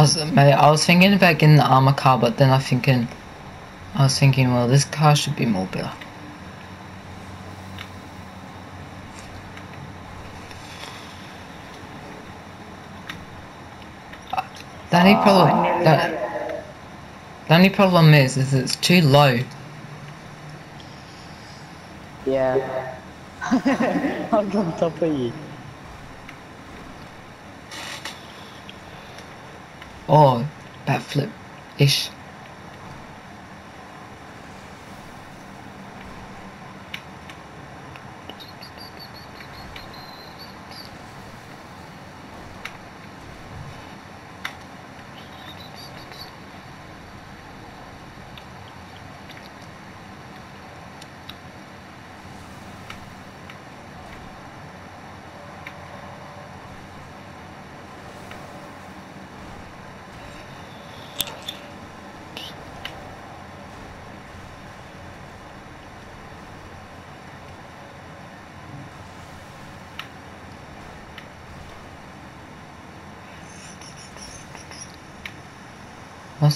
was, mate, I was thinking about getting the armor car, but then I thinking, I was thinking, well, this car should be more better. The only Oh, problem, the, the only problem is, is it's too low. Yeah. I'm on top of you. Oh, backflip-ish. What's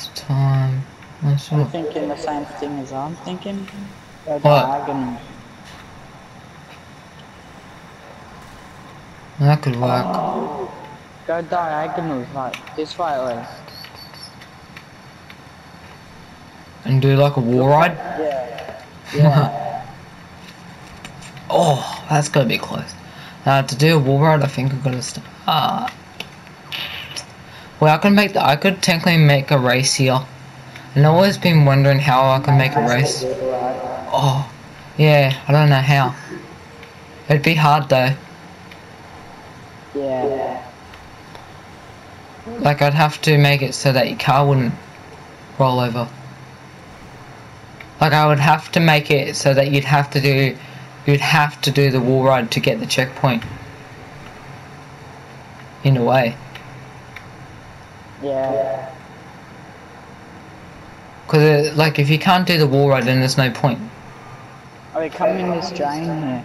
the time? What's I'm thinking the same thing as I'm thinking. Go What? diagonal. That could work. Go diagonal, like this way. And do like a wall ride? Yeah. Yeah. Oh, that's gonna be close. Uh, to do a wall ride, I think got to start. Well, I could make the. I could technically make a race here. And I've always been wondering how I can make a race. Oh, yeah, I don't know how. It'd be hard though. Yeah. Like I'd have to make it so that your car wouldn't roll over. Like I would have to make it so that you'd have to do, you'd have to do the wall ride to get the checkpoint. In a way, Yeah. because uh, like if you can't do the wall ride, then there's no point. Are we coming in this drain here?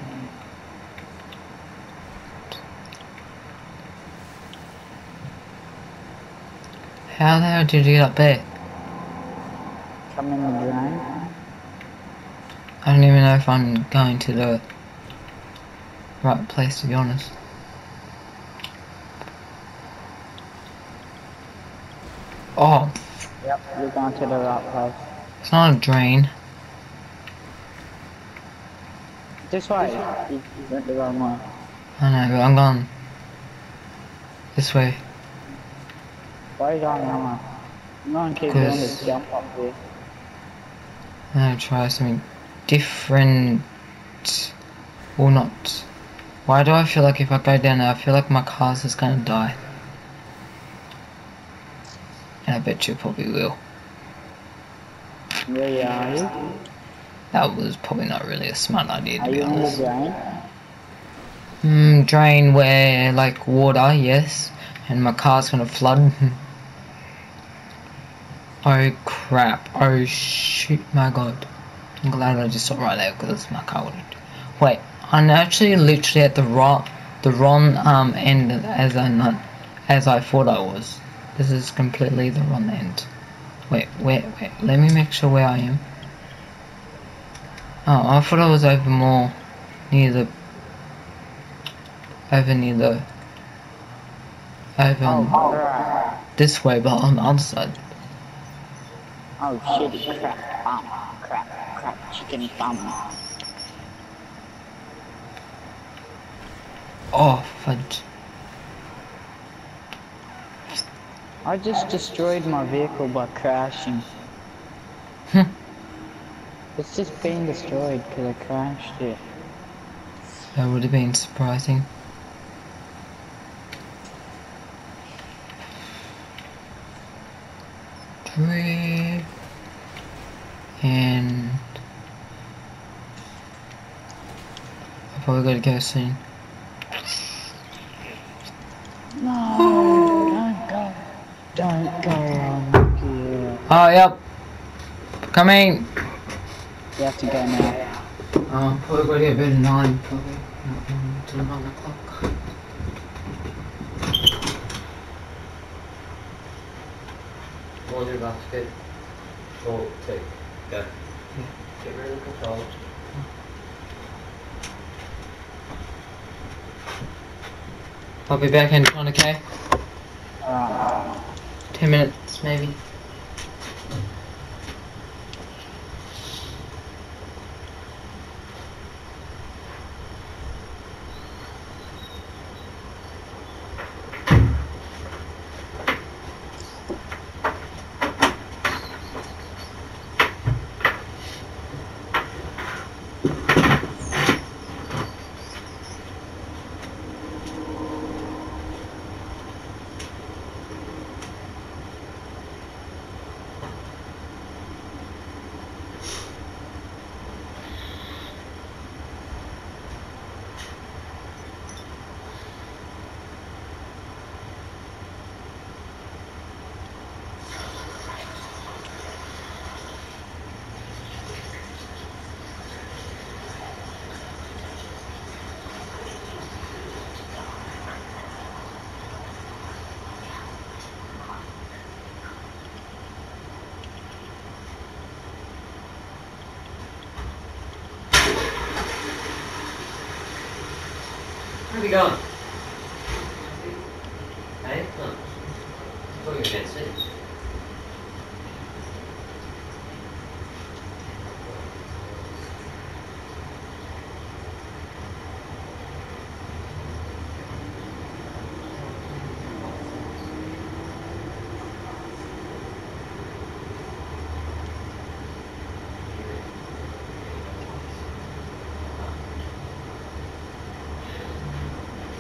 How the hell did you get up there? Come in the drain? I don't even know if I'm going to the right place to be honest. Oh, Yep. To the right place. it's not a drain. This way. You you went the wrong way. I know, but I'm going this way. Why are you going wrong way? I'm going to keep doing this jump up here. I'm gonna try something different. Or not. Why do I feel like if I go down there, I feel like my car's just gonna die? And I bet you probably will. Where are you? That was probably not really a smart idea to be you in the honest. drain? Hmm, drain where, like, water, yes. And my car's gonna flood. oh crap. Oh shoot, my god. I'm glad I just stopped right there because my car would Wait, I'm actually literally at the wrong, the wrong um end as I not, as I thought I was. This is completely the wrong end. Wait, wait, wait. Let me make sure where I am. Oh, I thought I was over more near the over near the over oh, on Alright. this way, but on the other side. Oh shitty crap. Bum. Crap. Crap. Chicken bum. Oh, fudge. I just destroyed my vehicle by crashing. It's just being destroyed because I crashed it. That would have been surprising. Three and I probably gotta go soon. No, don't go. Don't go on here. Oh, yep. Coming. You have to go now. Um, probably gotta get bed at nine. Probably not till nine o'clock. laundry basket, short two. Go. Yeah. Get rid of the controls. I'll be back in 20k. Alright. 10 minutes maybe.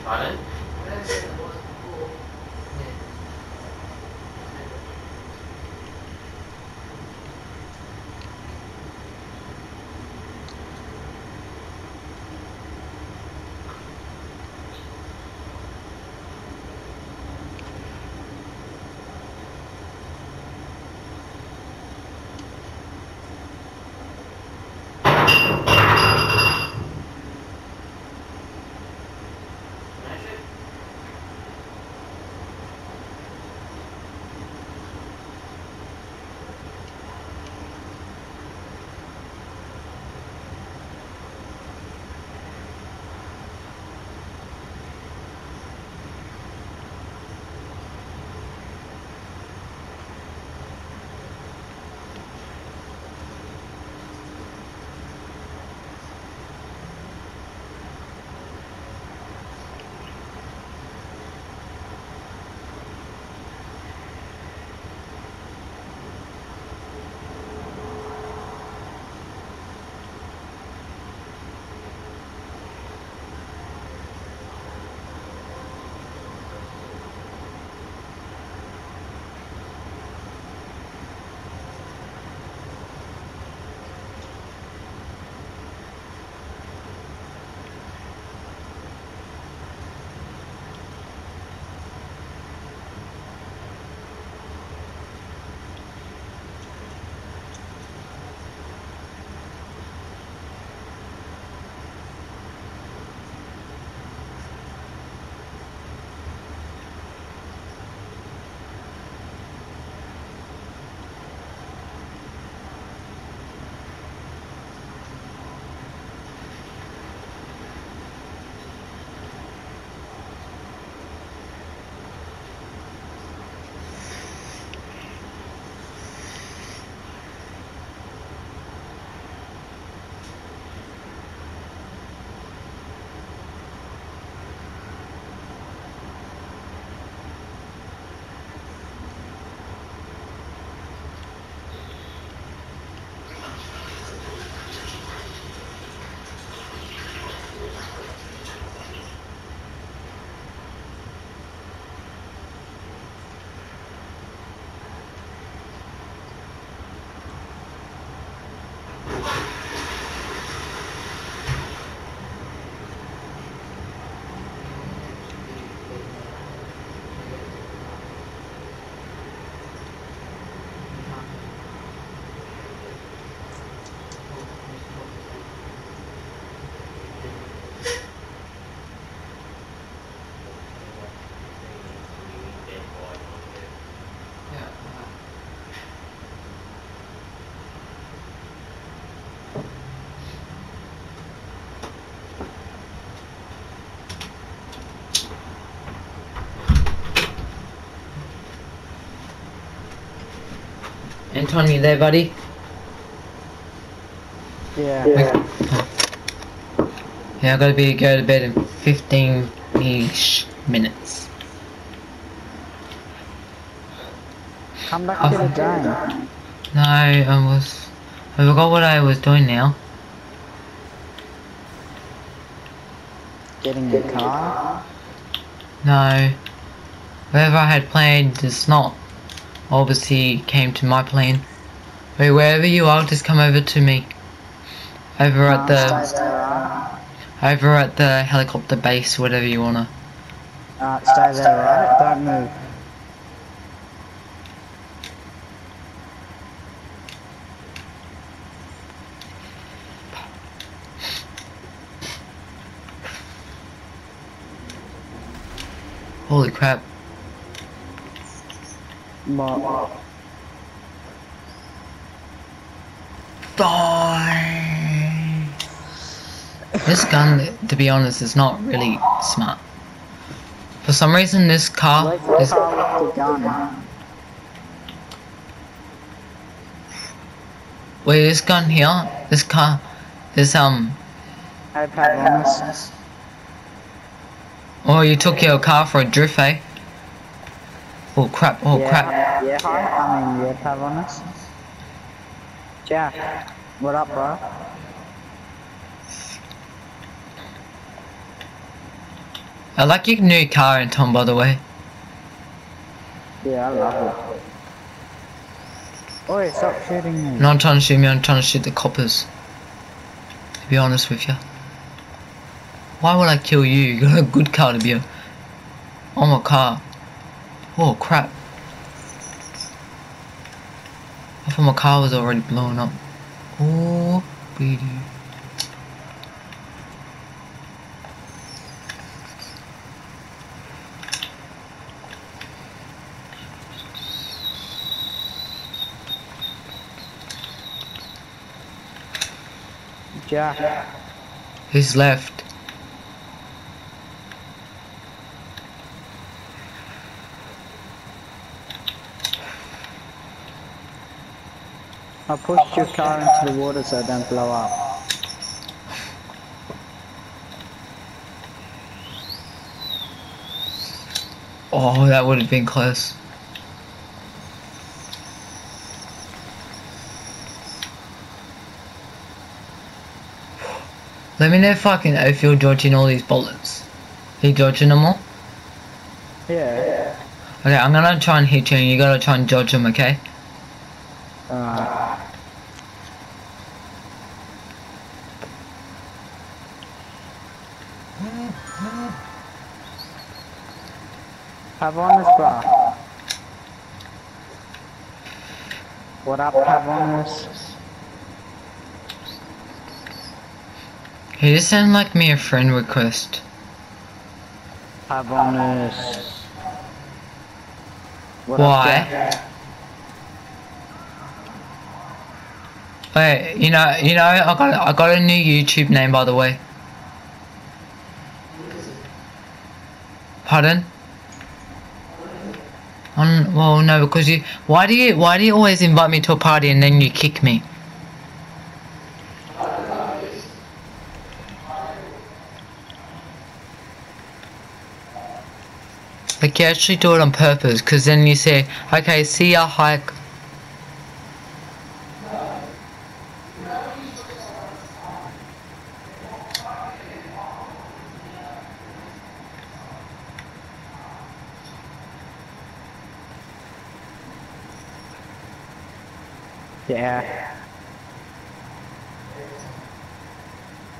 Pardon? Can Anton, you there, buddy? Yeah. Yeah, I gotta be go to bed in 15-ish minutes. Come back to the oh. game. No, I was... I forgot what I was doing now. Getting your car. No. Whatever I had planned is not obviously came to my plan. Wait, wherever you are, just come over to me. Over at the Stay there, right? over at the helicopter base, whatever you wanna. Alright, stay there, right? Don't move. Holy crap. What? Die. This gun, to be honest, is not really smart. For some reason, this car is. car with gun? Wait, this gun here, this car, this um. Hey, Pat, on. Oh, you took your car for a drift, eh? Oh crap! Oh yeah, crap! Yeah, hi. I mean, yeah, Pat, on this. Jack, what up, bro? I like your new car, Anton. By the way. Yeah, I love it. Oi, stop shooting me. No, I'm trying to shoot me. I'm trying to shoot the coppers. To be honest with you. Why would I kill you? You got a good car to be a, on my car. Oh crap. I thought my car was already blown up. Oh, baby. Jack, He's left. I pushed your car into the water so it don't blow up. Oh, that would have been close. Let me know if I can if you're dodging all these bullets. Are you dodging them all? Yeah. Okay, I'm gonna try and hit you and you gotta try and dodge them, okay? Alright. Pavonis, bro. What up, Pavonis? Hey, this sounds like me a friend request. Pavonis. What Why? Wait, you know, you know, I got, I got a new YouTube name by the way. Pardon? Um, well, no, because you. Why do you? Why do you always invite me to a party and then you kick me? Like you actually do it on purpose, because then you say, okay, see ya, hike. Yeah.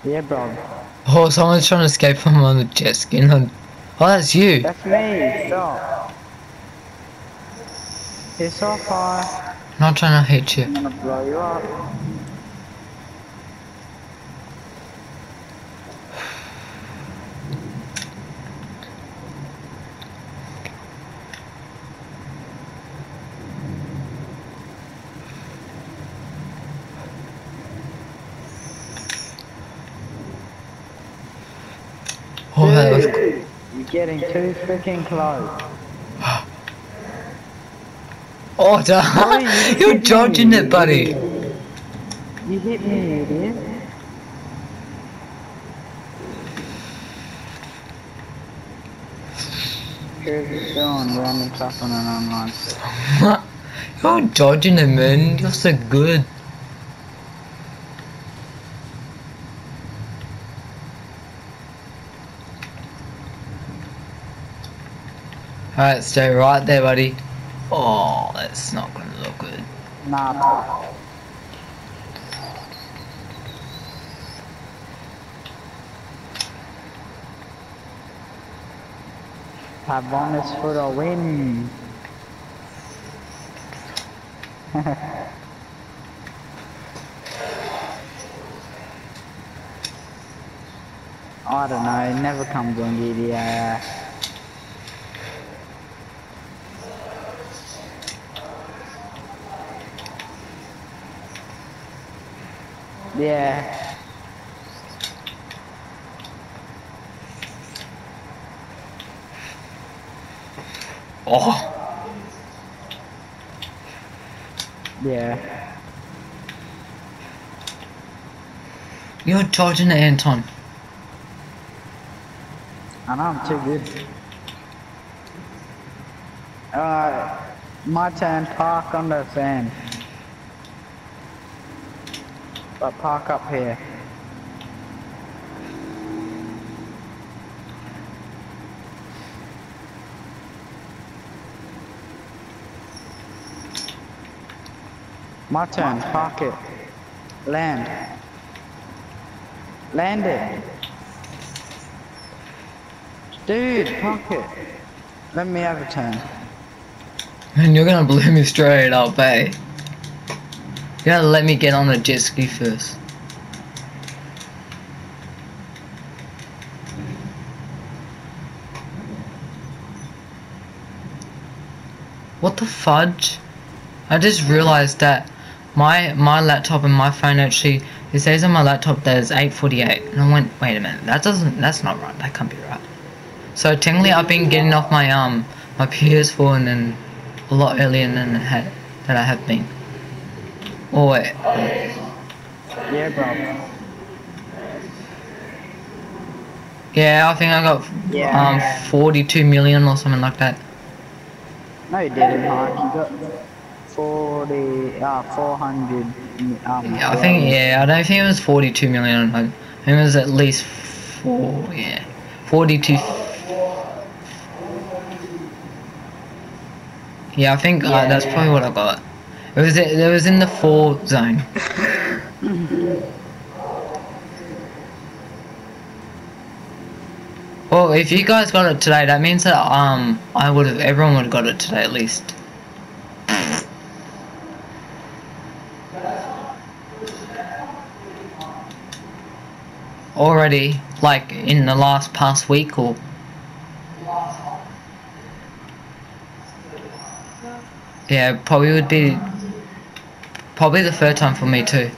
Yeah, bro. Oh, someone's trying to escape from on the jet ski. and oh, I'm- Oh, that's you. That's me. Stop. You're so far. I'm not trying to hit you. I'm gonna blow you up. Oh, that was You're getting too freaking close. Oh, duh. you You're dodging you it, buddy. You hit me, idiot. Here's random stuff on an online. You're dodging it, man. You're so good. Alright, stay right there, buddy. Oh, that's not gonna look good. Nah. Pavonis for the win. I don't know, it never comes on GTA. Yeah. Oh, Yeah. you're charging it, Anton. I know I'm too good. Alright, my turn, park on the fan. But park up here. My turn, park it. Land. Land it. Dude, park it. Let me have a turn. And you're gonna blow me straight up, eh? You gotta let me get on the jet ski first. What the fudge? I just realized that my my laptop and my phone actually it says on my laptop that it's 8:48, and I went, wait a minute, that doesn't that's not right. That can't be right. So technically, I've been getting off my um my PS4 and then a lot earlier than I had that I have been. Oh wait, Yeah, bro. yeah, I think I got Yeah. um 42 million or something like that. No, you didn't, Mark. You got 40, uh, 400. Um, Yeah, I think yeah, I don't think it was 42 million. I think it was at least four. Yeah, 42. Yeah, I think uh, that's probably what I got. It was it was in the four zone. Well, if you guys got it today, that means that um I would have everyone would have got it today at least. Already, like in the last past week or yeah, probably would be probably the third time for me too.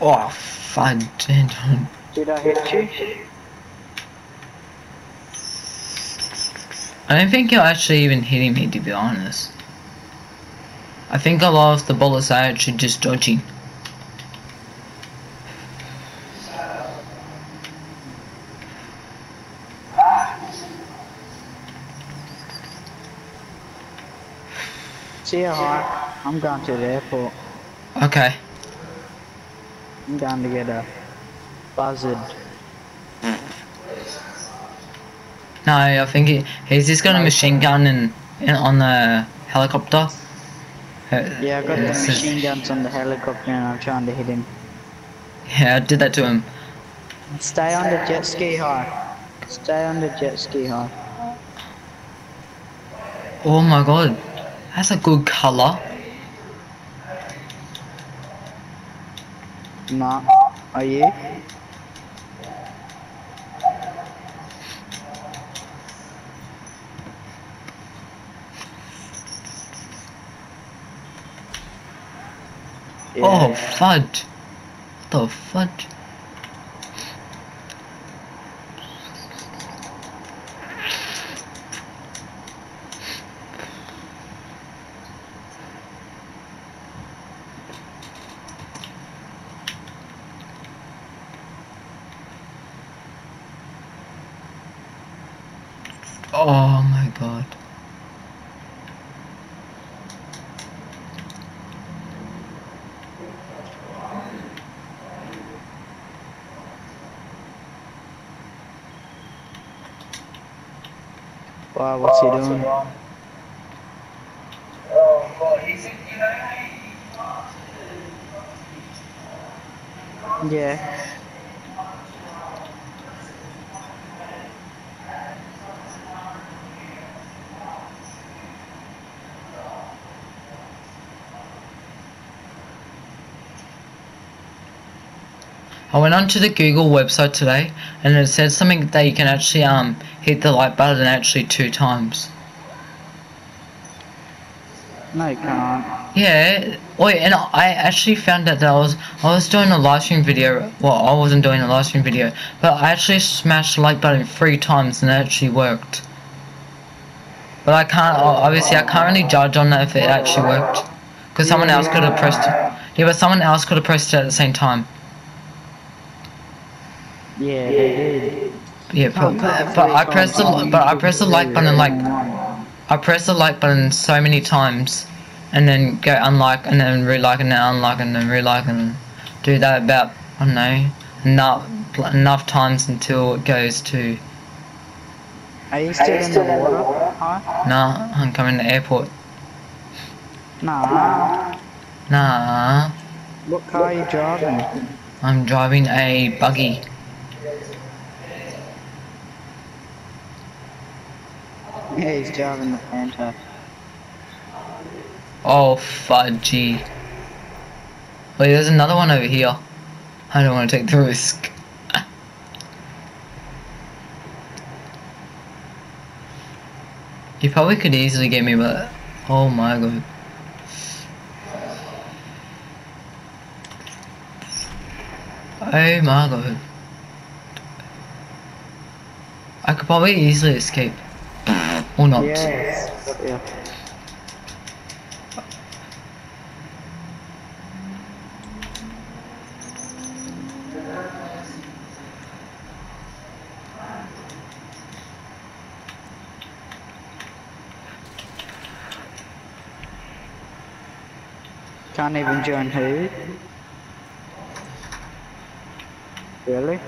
Oh, fudge, Anton. Did I hit you? I don't think you're actually even hitting me, to be honest. I think a lot of the bullets are actually just dodging. See you, Hawk. I'm going to the airport. Okay. I'm going to get a buzzard. No, I think he, he's just got a machine gun and, and on the helicopter. Uh, Yeah, I got the machine guns on the helicopter and I'm trying to hit him. Yeah, I did that to him. Stay on the jet ski, Hawk. Stay on the jet ski, Hawk. Oh my god, that's a good color. Nah. Are you? Oh fudge. What the fudge? Oh my god. Wow, what's he doing? Yeah. I went onto the Google website today and it said something that you can actually um hit the like button actually two times. No, you can't. Yeah, wait, and I actually found out that I was I was doing a live stream video. Well, I wasn't doing a live stream video, but I actually smashed the like button three times and it actually worked. But I can't obviously I can't really judge on that if it actually worked, because someone else could have pressed it. Yeah, but someone else could have pressed it at the same time. Yeah, they did. Yeah, but, but I press the but I pressed the like button like I pressed the like button so many times, and then go unlike, and then relike, and then unlike, and then relike, and do that about I don't know enough enough times until it goes to Are you still in the water? Huh? nah. I'm coming to the airport. Nah. Nah, What car are you driving? I'm driving a buggy. Yeah, he's driving the Fanta. Oh fudgy. Wait, there's another one over here. I don't want to take the risk. You probably could easily get me, but oh my god. Oh my god. I could probably easily escape. Or not. Yes. Yeah. Can't even join who? Really?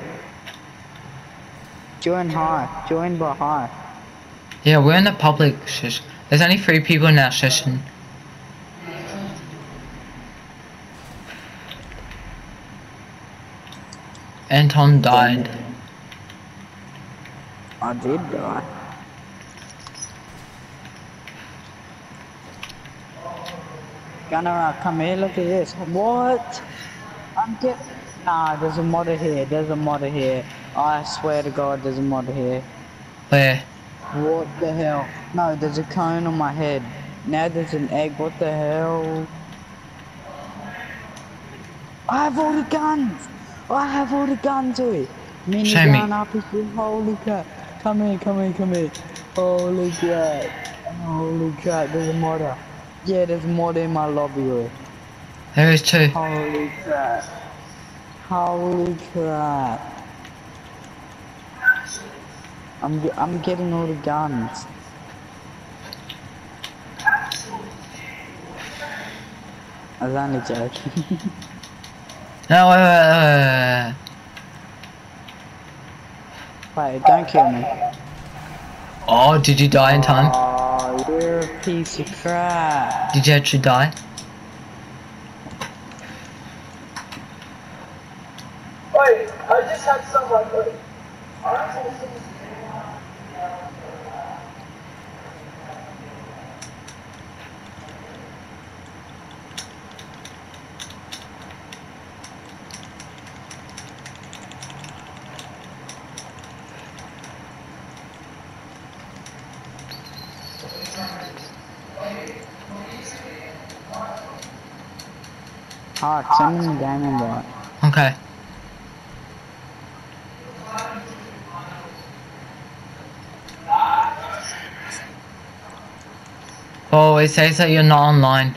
Join high. Join by high. Yeah, we're in the public session. There's only three people in our session. Anton died. I did die. Gunnar, come here, look at this. What? I'm get. Nah, there's a modder here. There's a modder here. I swear to God, there's a modder here. Where? What the hell? No, there's a cone on my head. Now there's an egg. What the hell? I have all the guns. I have all the guns, oi. Mini Show gun up here. Holy crap. Come here, come here, come here. Holy crap. Holy crap, there's a modder. Yeah, there's a modder in my lobby, oi. There is two. Holy crap. Holy crap. I'm, I'm getting all the guns. I was only joking. No, wait, wait, wait, wait. Wait, don't kill me. Oh, did you die in time? Oh, you're a piece of crap. Did you actually die? Wait, I just had someone. Wait. Hawk, send me the diamond bot. Okay. Oh, it says that you're not online.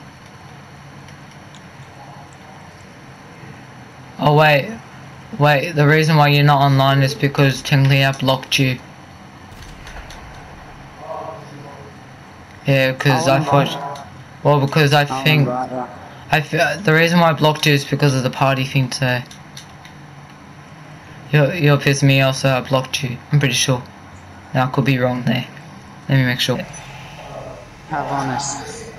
Oh wait, wait. The reason why you're not online is because I blocked you. Yeah, because oh, I I'll thought. Well, because I oh, I'll think. I the reason why I blocked you is because of the party thing today. You're you're pissing me off, so I blocked you. I'm pretty sure. Now I could be wrong there. Let me make sure. Have honest.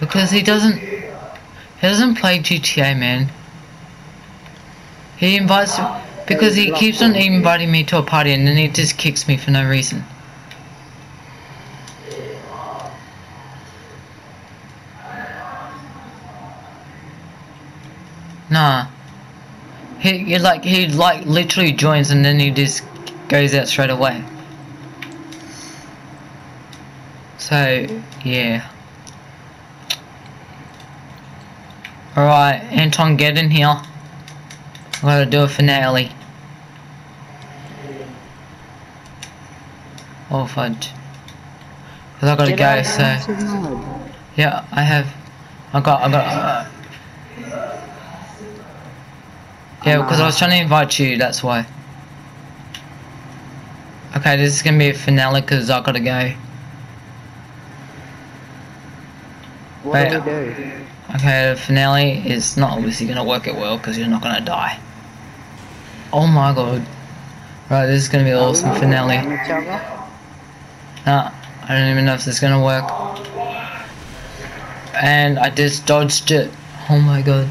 Because he doesn't he doesn't play GTA man. He invites because he keeps on inviting me to a party and then he just kicks me for no reason. Nah. He, he like he like literally joins and then he just goes out straight away. So yeah. Alright, Anton, get in here. I gotta do a finale. Oh fudge. Cause I gotta Get go, of so yeah, I have. I got, I got. Uh, yeah, because I was trying to invite you. That's why. Okay, this is gonna be a finale because I gotta go. What do we do? Okay, the finale is not obviously gonna work out well because you're not gonna die. Oh my god. Right, this is gonna be an awesome finale. Nah, I don't even know if this is gonna work. And I just dodged it. Oh my god.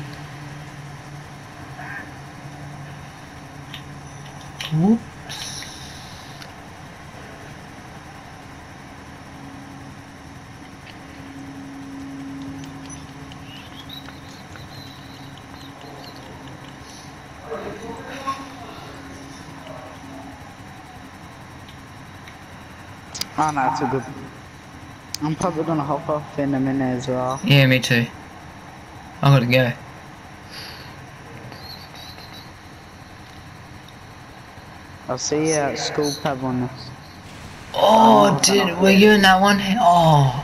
Whoops. Ah, oh no, it's a good. I'm probably gonna hop off in a minute as well. Yeah, me too. I gotta go. I'll see you at school pub on this. Oh, did were you in that one? Oh,